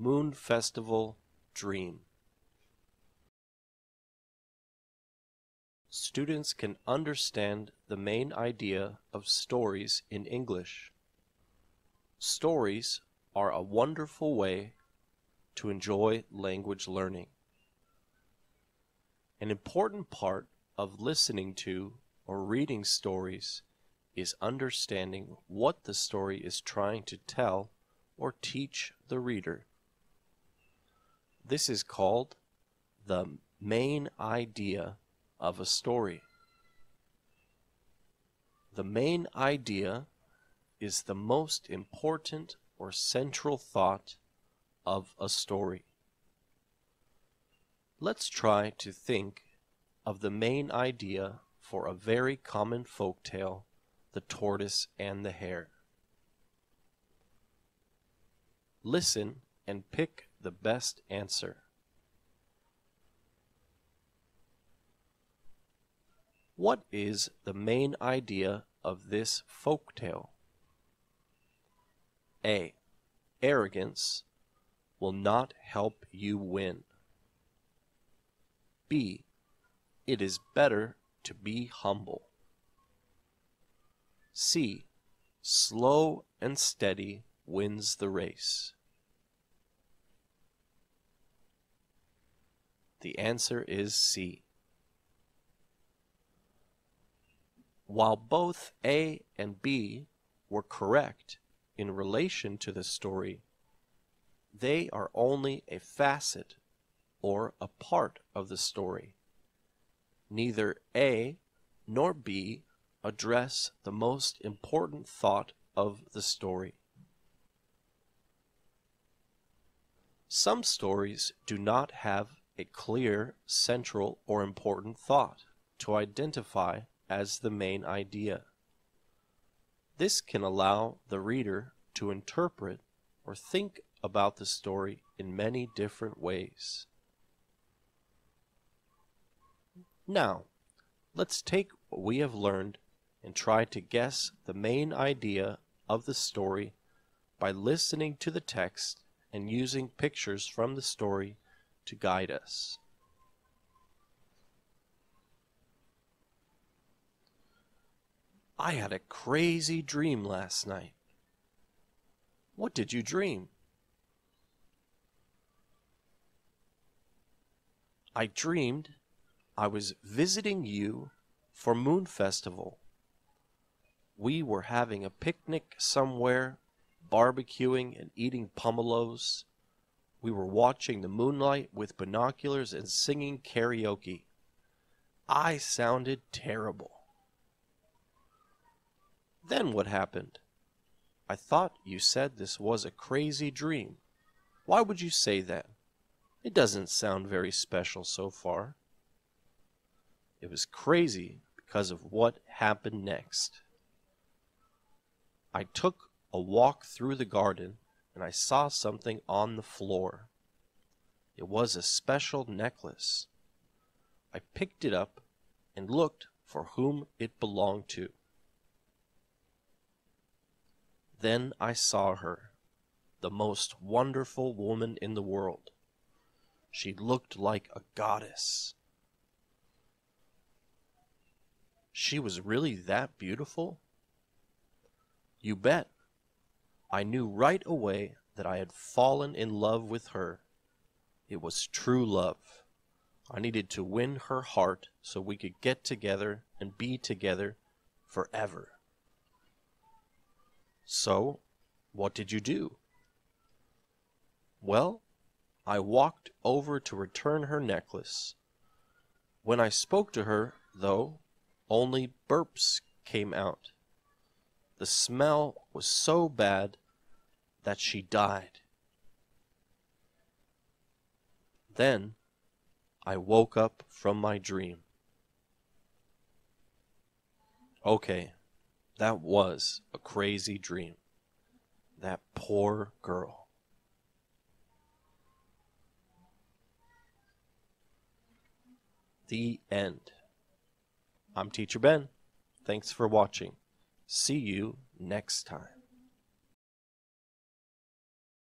Moon Festival Dream. Students can understand the main idea of stories in English. Stories are a wonderful way to enjoy language learning. An important part of listening to or reading stories is understanding what the story is trying to tell or teach the reader. This is called the main idea of a story. The main idea is the most important or central thought of a story. Let's try to think of the main idea for a very common folk tale, The Tortoise and the Hare. Listen and pick the best answer. What is the main idea of this folk tale? A. Arrogance will not help you win. B. It is better to be humble. C. Slow and steady wins the race. The answer is C. While both A and B were correct in relation to the story, they are only a facet or a part of the story. Neither A nor B address the most important thought of the story. Some stories do not have a clear, central, or important thought to identify as the main idea. This can allow the reader to interpret or think about the story in many different ways. Now, let's take what we have learned and try to guess the main idea of the story by listening to the text and using pictures from the story to guide us. I had a crazy dream last night. What did you dream? I dreamed I was visiting you for Moon Festival. We were having a picnic somewhere, barbecuing and eating pomelos. We were watching the moonlight with binoculars and singing karaoke. I sounded terrible. Then what happened? I thought you said this was a crazy dream. Why would you say that? It doesn't sound very special so far. It was crazy because of what happened next. I took a walk through the garden and I saw something on the floor. It was a special necklace. I picked it up and looked for whom it belonged to. Then I saw her, the most wonderful woman in the world. She looked like a goddess. She was really that beautiful? You bet. I knew right away that I had fallen in love with her. It was true love. I needed to win her heart so we could get together and be together forever. So, what did you do? Well, I walked over to return her necklace. When I spoke to her, though, only burps came out. The smell was so bad that she died. Then I woke up from my dream. Okay, that was a crazy dream. That poor girl. The end. I'm Teacher Ben. Thanks for watching. See you next time.